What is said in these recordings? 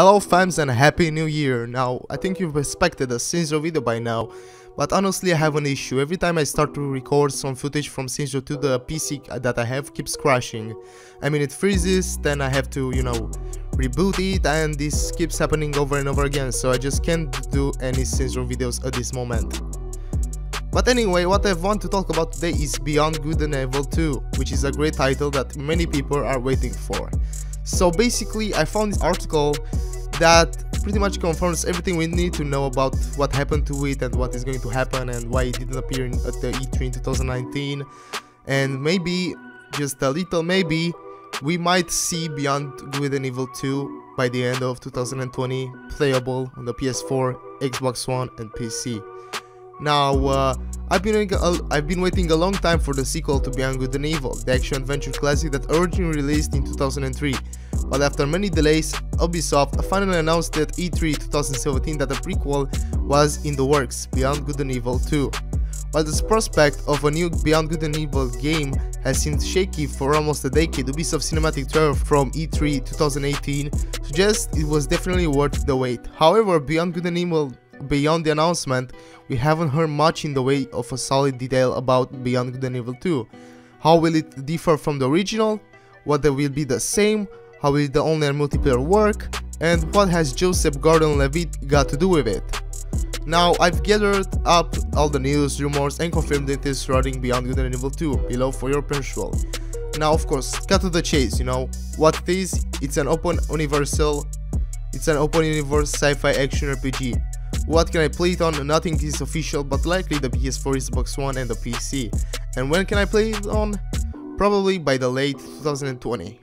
Hello fams and happy new year. Now, I think you've expected a Saints video by now, but honestly I have an issue. Every time I start to record some footage from Saints 2 the PC that I have keeps crashing. I mean it freezes, then I have to, you know, reboot it and this keeps happening over and over again, so I just can't do any Saints videos at this moment. But anyway, what I want to talk about today is Beyond Good and Evil 2, which is a great title that many people are waiting for. So basically, I found this article that pretty much confirms everything we need to know about what happened to it and what is going to happen and why it didn't appear in, at the E3 in 2019. And maybe, just a little maybe, we might see Beyond Good and Evil 2 by the end of 2020 playable on the PS4, Xbox One and PC. Now, uh, I've been I've been waiting a long time for the sequel to Beyond Good and Evil, the action-adventure classic that originally released in 2003. But after many delays, Ubisoft finally announced at E3 2017 that a prequel was in the works, Beyond Good and Evil 2. While the prospect of a new Beyond Good and Evil game has seemed shaky for almost a decade, Ubisoft's cinematic trailer from E3 2018 suggests it was definitely worth the wait. However, Beyond Good and Evil beyond the announcement, we haven't heard much in the way of a solid detail about Beyond Good and Evil 2. How will it differ from the original? What will be the same? How will the online multiplayer work? And what has Joseph Gordon-Levitt got to do with it? Now, I've gathered up all the news, rumors, and confirmed it is running Beyond Good and Evil 2 below for your perusal. Now, of course, cut to the chase, you know. What it is, it's an open universal, it's an open universe sci-fi action RPG. What can I play it on? Nothing is official, but likely the PS4, Xbox One and the PC. And when can I play it on? Probably by the late 2020.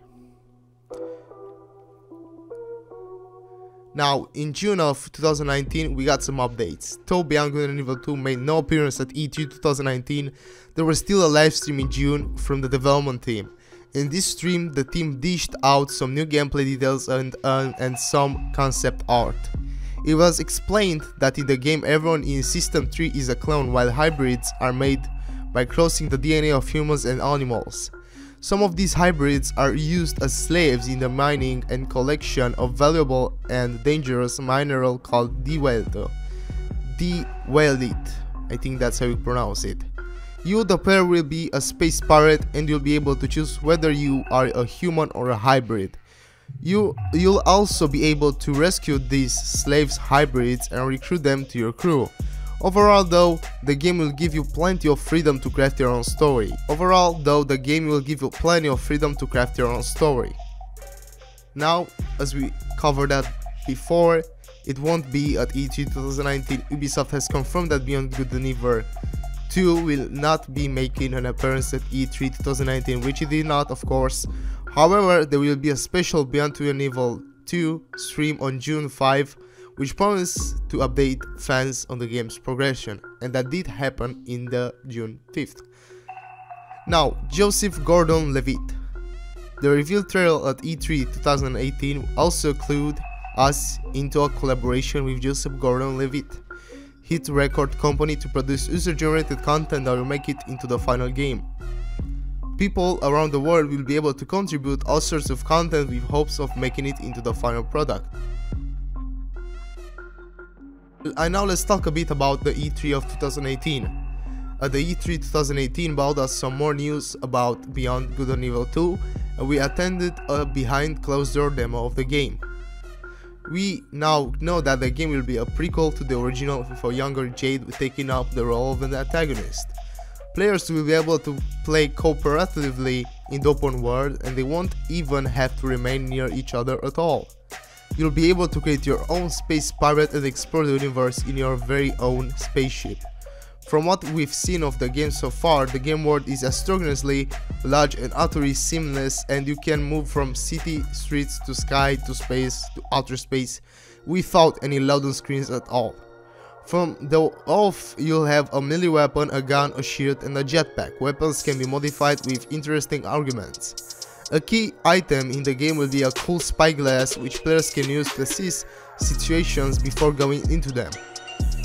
Now, in June of 2019, we got some updates. Beyond Good and Evil 2 made no appearance at E3 2019, there was still a live stream in June from the development team. In this stream, the team dished out some new gameplay details and, uh, and some concept art. It was explained that in the game everyone in System 3 is a clone while hybrids are made by crossing the DNA of humans and animals. Some of these hybrids are used as slaves in the mining and collection of valuable and dangerous mineral called Dewelite. Dewelite, I think that's how you pronounce it. You, the player, will be a space pirate and you'll be able to choose whether you are a human or a hybrid. You, you'll also be able to rescue these slaves hybrids and recruit them to your crew. Overall though, the game will give you plenty of freedom to craft your own story. Overall though, the game will give you plenty of freedom to craft your own story. Now, as we covered that before, it won't be at E3 2019. Ubisoft has confirmed that Beyond Good and Evil 2 will not be making an appearance at E3 2019, which it did not, of course, However, there will be a special Beyond Good and Evil 2 stream on June 5 which promised to update fans on the game's progression, and that did happen in the June 5th. Now, Joseph Gordon-Levitt. The reveal trailer at E3 2018 also clued us into a collaboration with Joseph Gordon-Levitt, HitRecord company to produce user-generated content that will make it into the final game. People around the world will be able to contribute all sorts of content with hopes of making it into the final product. And now let's talk a bit about the E3 of 2018. At the E3 2018 brought us some more news about Beyond Good and Evil 2 and we attended a behind closed door demo of the game. We now know that the game will be a prequel to the original a younger Jade taking up the role of an antagonist. Players will be able to play cooperatively in the open world and they won't even have to remain near each other at all. You'll be able to create your own space pirate and explore the universe in your very own spaceship. From what we've seen of the game so far, the game world is astonishingly large and utterly seamless and you can move from city streets to sky to space to outer space without any loading screens at all. From the off, you'll have a melee weapon, a gun, a shield and a jetpack. Weapons can be modified with interesting augments. A key item in the game will be a cool spyglass which players can use to assess situations before going into them.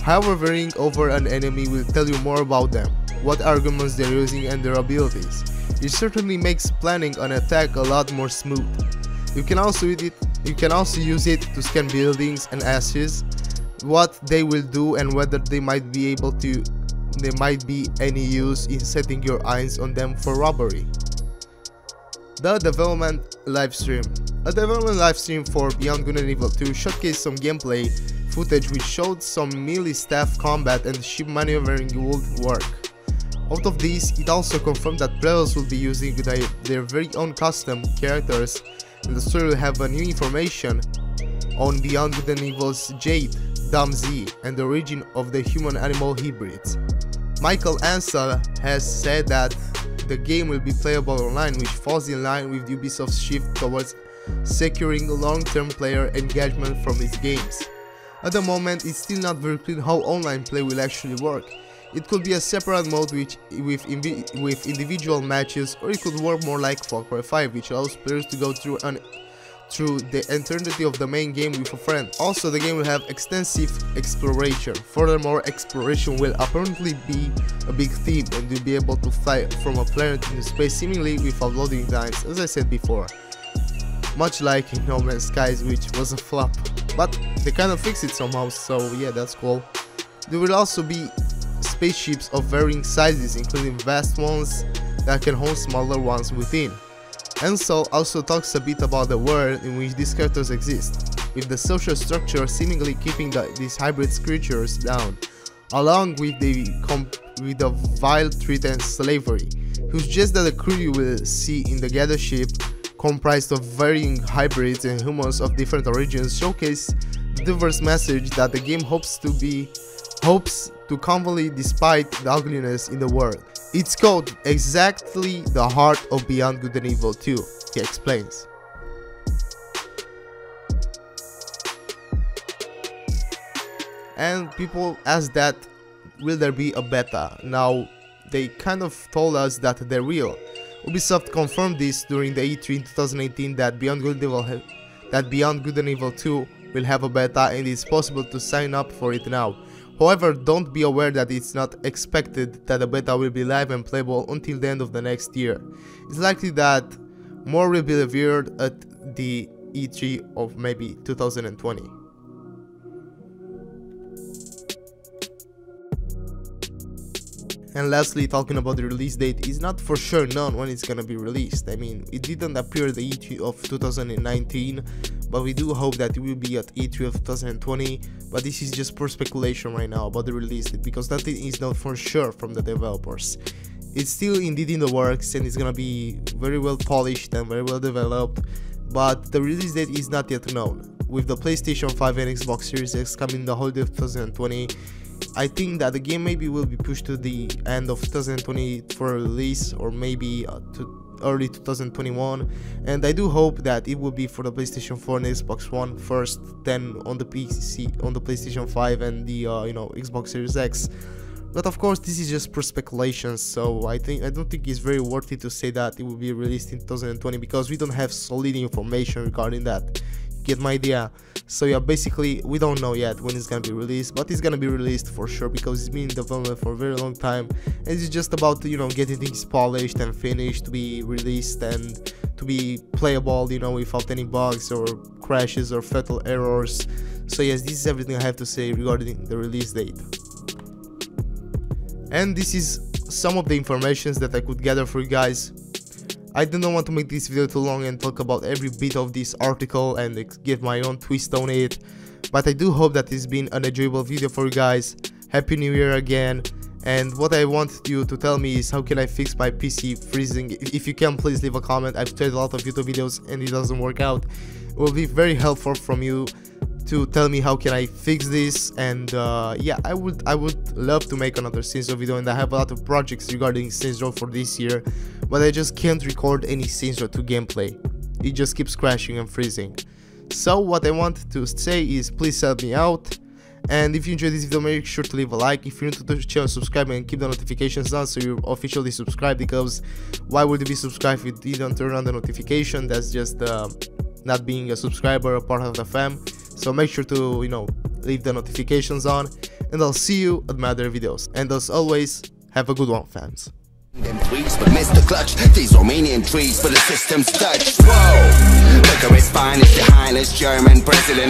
Hovering over an enemy will tell you more about them, what augments they're using and their abilities. It certainly makes planning an attack a lot more smooth. You can also use it You can also use it to scan buildings and assets, what they will do and whether they might be able to there might be any use in setting your eyes on them for robbery. The development livestream. A development livestream for Beyond Good and Evil 2 showcased some gameplay footage which showed some melee staff combat and ship maneuvering would work. Out of these, it also confirmed that players will be using their, very own custom characters and the story will have a new information on Beyond Good and Evil's Jade, DomZ, and the origin of the human-animal hybrids. Michel Ancel has said that the game will be playable online which falls in line with Ubisoft's shift towards securing long-term player engagement from its games. At the moment, it's still not very clear how online play will actually work. It could be a separate mode which, with, with individual matches or it could work more like Far Cry 5 which allows players to go through an through the entirety of the main game with a friend. Also, the game will have extensive exploration. Furthermore, exploration will apparently be a big theme and you'll be able to fly from a planet into space seemingly without loading times, as I said before. Much like in No Man's Skies, which was a flop. But they kind of fixed it somehow, so yeah, that's cool. There will also be spaceships of varying sizes, including vast ones that can hold smaller ones within. Ancel also talks a bit about the world in which these characters exist, with the social structure seemingly keeping the, these hybrid creatures down, along with the, with the vile treat and slavery, whose just that the crew you will see in the gather ship, comprised of varying hybrids and humans of different origins, showcase the diverse message that the game hopes to be hopes to convey despite the ugliness in the world. It's called exactly the heart of Beyond Good and Evil 2, he explains. And people ask that, will there be a beta? Now, they kind of told us that there will. Ubisoft confirmed this during the E3 in 2018 that Beyond Good and Evil, that Beyond Good and Evil 2 will have a beta and it's possible to sign up for it now. However, don't be aware that it's not expected that the beta will be live and playable until the end of the next year. It's likely that more will be revealed at the E3 of maybe 2020. And lastly, talking about the release date, it's not for sure known when it's gonna be released. I mean, it didn't appear the E3 of 2019, but we do hope that it will be at E3 of 2020. But this is just pure speculation right now about the release date because nothing is known for sure from the developers. It's still indeed in the works and it's gonna be very well polished and very well developed, but the release date is not yet known. With the PlayStation 5 and Xbox Series X coming the holiday of 2020, I think that the game maybe will be pushed to the end of 2020 for release or maybe uh, to early 2021 and I do hope that it will be for the PlayStation 4 and Xbox One first then on the PC on the PlayStation 5 and the uh, you know Xbox Series X. But of course this is just pure speculation so I think I don't think it's very worthy to say that it will be released in 2020 because we don't have solid information regarding that get my idea. So yeah basically we don't know yet when it's gonna be released but it's gonna be released for sure because it's been in development for a very long time and it's just about you know getting things polished and finished to be released and to be playable you know without any bugs or crashes or fatal errors. So yes this is everything i have to say regarding the release date. And this is some of the informations that i could gather for you guys I do not want to make this video too long and talk about every bit of this article and give my own twist on it, but I do hope that it's been an enjoyable video for you guys. Happy New Year again. And what I want you to tell me is how can I fix my PC freezing. If you can, please leave a comment. I've tried a lot of YouTube videos and it doesn't work out. It will be very helpful from you to tell me how can I fix this and uh, yeah I would I would love to make another Saints Row video and I have a lot of projects regarding Saints Row for this year but I just can't record any Saints Row 2 gameplay. It just keeps crashing and freezing. So what I want to say is please help me out and if you enjoyed this video make sure to leave a like. If you're new to the channel subscribe and keep the notifications on so you're officially subscribed because why would you be subscribed if you didn't turn on the notification? That's just uh, not being a subscriber or part of the fam so make sure to, you know, leave the notifications on and I'll see you at my other videos. And as always, have a good one fans. weeds, but missed the clutch. These Romanian trees the system's touch. Whoa! Finest, your highness, German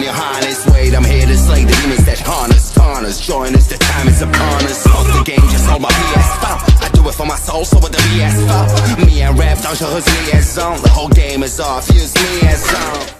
your highness. Wait, I'm here to slay the demons that haunt us. Join us, the time is upon us. The game, just hold my I do it for my soul, so what the BS? Me and. The whole game is off, use me as on.